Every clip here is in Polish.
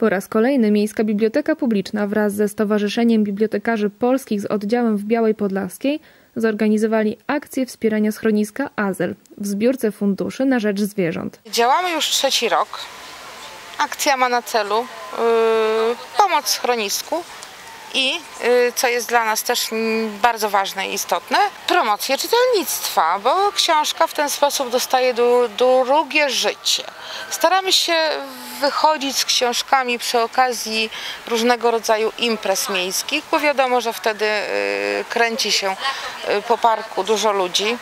Po raz kolejny Miejska Biblioteka Publiczna wraz ze Stowarzyszeniem Bibliotekarzy Polskich z oddziałem w Białej Podlaskiej zorganizowali akcję wspierania schroniska Azel w zbiórce funduszy na rzecz zwierząt. Działamy już trzeci rok. Akcja ma na celu yy, pomoc schronisku i, yy, co jest dla nas też mm, bardzo ważne i istotne, promocję czytelnictwa, bo książka w ten sposób dostaje drugie życie. Staramy się wychodzić z książkami przy okazji różnego rodzaju imprez miejskich, bo wiadomo, że wtedy yy, kręci się yy, po parku dużo ludzi.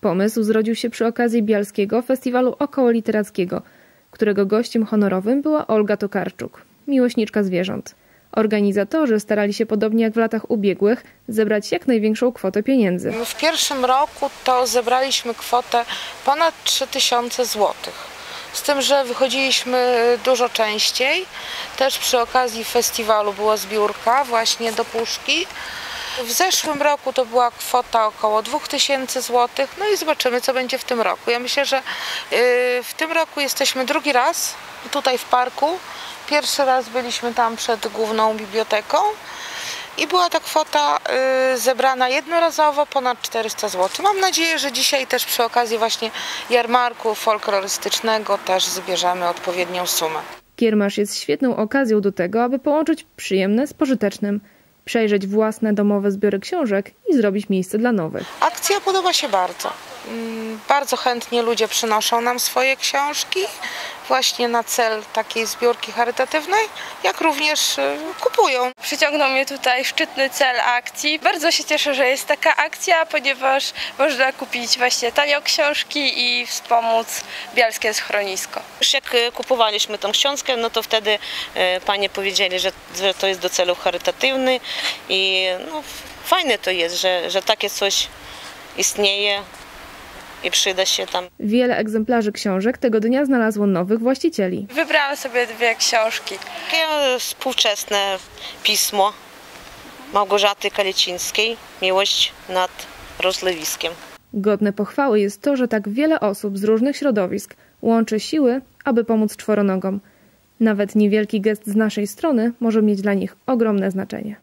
Pomysł zrodził się przy okazji Bialskiego Festiwalu Okołoliterackiego, którego gościem honorowym była Olga Tokarczuk, miłośniczka zwierząt. Organizatorzy starali się, podobnie jak w latach ubiegłych, zebrać jak największą kwotę pieniędzy. W pierwszym roku to zebraliśmy kwotę ponad 3000 zł. Z tym, że wychodziliśmy dużo częściej. Też przy okazji festiwalu była zbiórka właśnie do puszki. W zeszłym roku to była kwota około 2000 zł. No i zobaczymy, co będzie w tym roku. Ja myślę, że yy, w tym roku jesteśmy drugi raz tutaj w parku. Pierwszy raz byliśmy tam przed główną biblioteką. I była ta kwota y, zebrana jednorazowo ponad 400 zł. Mam nadzieję, że dzisiaj też przy okazji właśnie jarmarku folklorystycznego też zbierzemy odpowiednią sumę. Kiermasz jest świetną okazją do tego, aby połączyć przyjemne z pożytecznym, przejrzeć własne domowe zbiory książek i zrobić miejsce dla nowych. Akcja podoba się bardzo. Mm, Bardzo chętnie ludzie przynoszą nam swoje książki właśnie na cel takiej zbiórki charytatywnej, jak również y, kupują. Przyciągnął mnie tutaj szczytny cel akcji. Bardzo się cieszę, że jest taka akcja, ponieważ można kupić właśnie tanio książki i wspomóc bialskie schronisko. Już jak e, kupowaliśmy tą książkę, no to wtedy e, panie powiedzieli, że, że to jest do celów charytatywnych i no, fajne to jest, że, że takie coś istnieje i przyda się tam. Wiele egzemplarzy książek tego dnia znalazło nowych właścicieli. Wybrałam sobie dwie książki. Takie współczesne pismo Małgorzaty Kalecińskiej Miłość nad rozlewiskiem. Godne pochwały jest to, że tak wiele osób z różnych środowisk łączy siły, aby pomóc czworonogom. Nawet niewielki gest z naszej strony może mieć dla nich ogromne znaczenie.